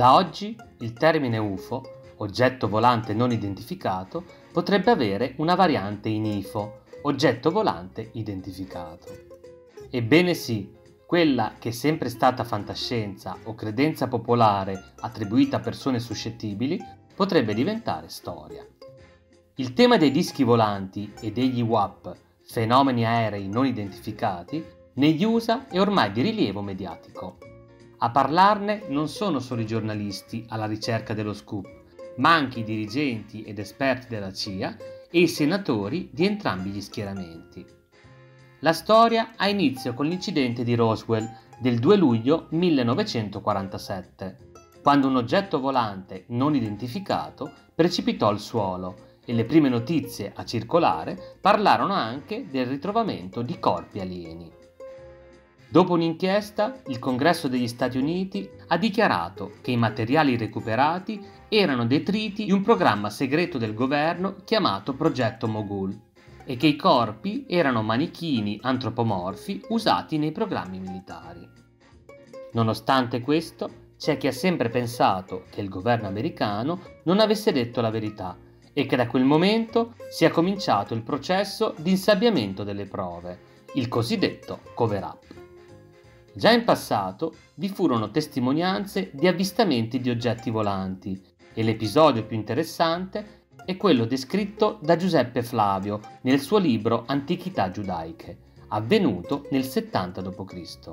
Da oggi il termine UFO, oggetto volante non identificato, potrebbe avere una variante in IFO, oggetto volante identificato. Ebbene sì, quella che è sempre stata fantascienza o credenza popolare attribuita a persone suscettibili potrebbe diventare storia. Il tema dei dischi volanti e degli WAP, fenomeni aerei non identificati, negli USA è ormai di rilievo mediatico. A parlarne non sono solo i giornalisti alla ricerca dello scoop, ma anche i dirigenti ed esperti della CIA e i senatori di entrambi gli schieramenti. La storia ha inizio con l'incidente di Roswell del 2 luglio 1947, quando un oggetto volante non identificato precipitò al suolo e le prime notizie a circolare parlarono anche del ritrovamento di corpi alieni. Dopo un'inchiesta, il Congresso degli Stati Uniti ha dichiarato che i materiali recuperati erano detriti di un programma segreto del governo chiamato Progetto Mogul e che i corpi erano manichini antropomorfi usati nei programmi militari. Nonostante questo, c'è chi ha sempre pensato che il governo americano non avesse detto la verità e che da quel momento sia cominciato il processo di insabbiamento delle prove, il cosiddetto cover-up. Già in passato vi furono testimonianze di avvistamenti di oggetti volanti e l'episodio più interessante è quello descritto da Giuseppe Flavio nel suo libro Antichità giudaiche, avvenuto nel 70 d.C.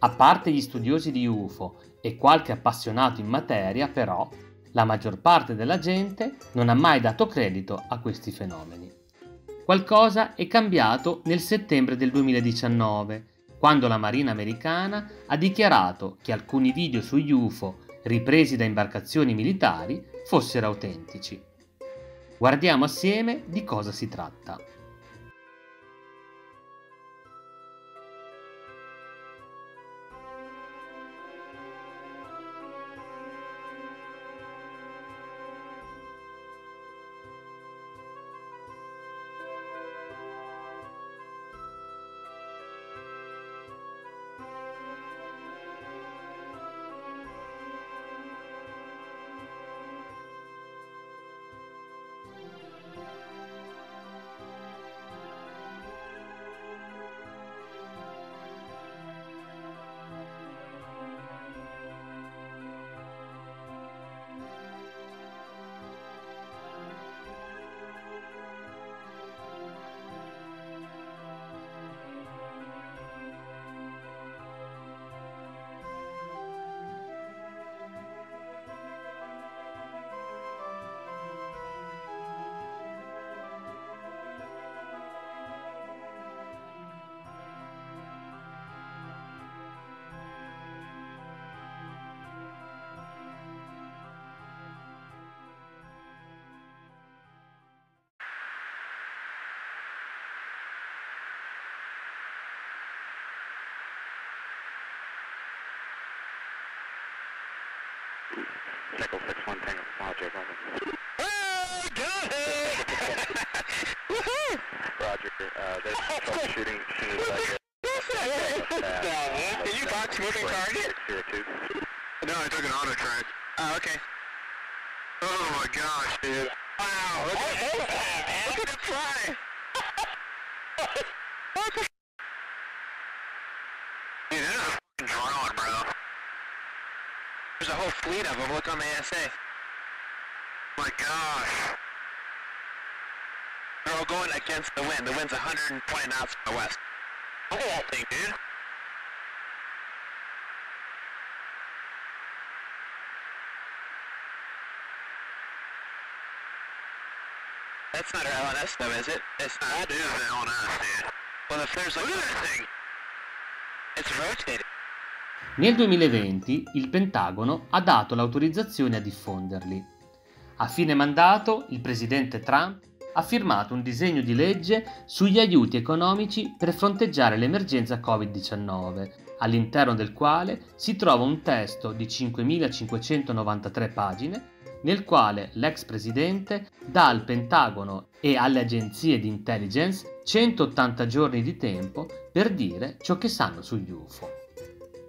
A parte gli studiosi di UFO e qualche appassionato in materia, però, la maggior parte della gente non ha mai dato credito a questi fenomeni. Qualcosa è cambiato nel settembre del 2019 quando la Marina americana ha dichiarato che alcuni video sugli UFO ripresi da imbarcazioni militari fossero autentici. Guardiamo assieme di cosa si tratta. Echo 6-1 Tango, Roger, over. Oh, got it! Woohoo! Roger, uh, there's troubleshooting as soon as I get Did you box moving target? 602. No, I took an auto track. Oh, okay. Oh my gosh, dude. Wow, look at that, man. Look at it fly. Dude, that is a fucking drone, bro. There's a whole fleet of them. Look on the ASA. My gosh. They're all going against the wind. The wind's 120 knots from the west. Look at that thing, dude. That's not our LNS though, is it? It's not. That is the LNS, dude. Well, if there's like... Look at that thing. It's rotating. Nel 2020 il Pentagono ha dato l'autorizzazione a diffonderli. A fine mandato il presidente Trump ha firmato un disegno di legge sugli aiuti economici per fronteggiare l'emergenza Covid-19, all'interno del quale si trova un testo di 5.593 pagine nel quale l'ex presidente dà al Pentagono e alle agenzie di intelligence 180 giorni di tempo per dire ciò che sanno sugli UFO.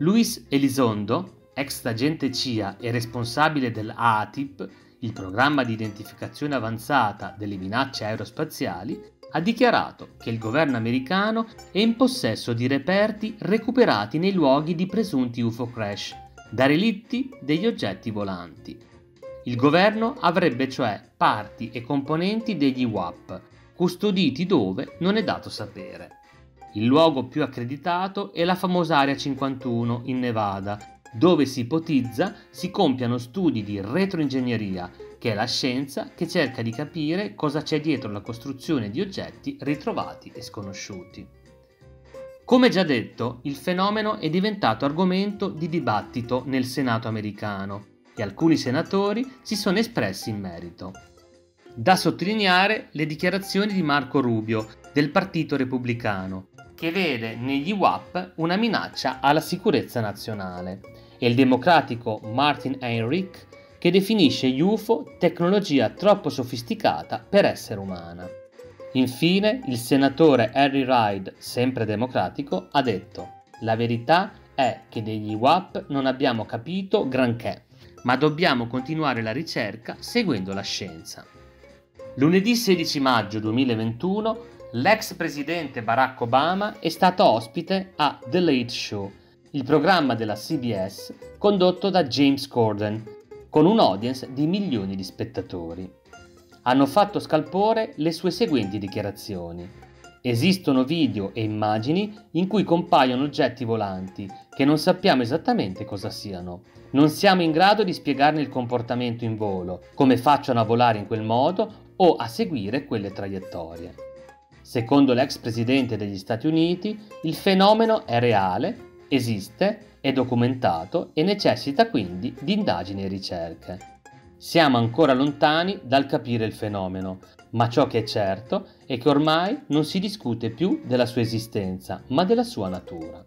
Luis Elizondo, ex agente CIA e responsabile dell'ATIP, il programma di identificazione avanzata delle minacce aerospaziali, ha dichiarato che il governo americano è in possesso di reperti recuperati nei luoghi di presunti UFO crash, da relitti degli oggetti volanti. Il governo avrebbe cioè parti e componenti degli WAP, custoditi dove non è dato sapere. Il luogo più accreditato è la famosa Area 51 in Nevada, dove si ipotizza si compiano studi di retroingegneria, che è la scienza che cerca di capire cosa c'è dietro la costruzione di oggetti ritrovati e sconosciuti. Come già detto, il fenomeno è diventato argomento di dibattito nel Senato americano e alcuni senatori si sono espressi in merito. Da sottolineare le dichiarazioni di Marco Rubio del Partito Repubblicano, che vede negli WAP una minaccia alla sicurezza nazionale, e il democratico Martin Heinrich, che definisce gli UFO tecnologia troppo sofisticata per essere umana. Infine, il senatore Harry Reid, sempre democratico, ha detto: La verità è che degli WAP non abbiamo capito granché, ma dobbiamo continuare la ricerca seguendo la scienza. Lunedì 16 maggio 2021 l'ex presidente Barack Obama è stato ospite a The Late Show, il programma della CBS condotto da James Corden, con un audience di milioni di spettatori. Hanno fatto scalpore le sue seguenti dichiarazioni. Esistono video e immagini in cui compaiono oggetti volanti che non sappiamo esattamente cosa siano. Non siamo in grado di spiegarne il comportamento in volo, come facciano a volare in quel modo o a seguire quelle traiettorie. Secondo l'ex presidente degli Stati Uniti, il fenomeno è reale esiste, è documentato e necessita quindi di indagini e ricerche. Siamo ancora lontani dal capire il fenomeno, ma ciò che è certo è che ormai non si discute più della sua esistenza, ma della sua natura.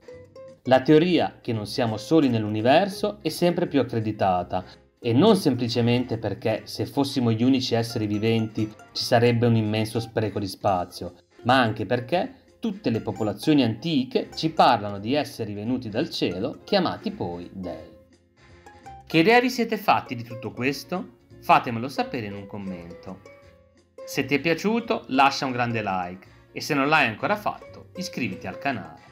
La teoria che non siamo soli nell'universo è sempre più accreditata e non semplicemente perché se fossimo gli unici esseri viventi ci sarebbe un immenso spreco di spazio, ma anche perché tutte le popolazioni antiche ci parlano di esseri venuti dal cielo, chiamati poi dei. Che idea vi siete fatti di tutto questo? Fatemelo sapere in un commento. Se ti è piaciuto lascia un grande like e se non l'hai ancora fatto iscriviti al canale.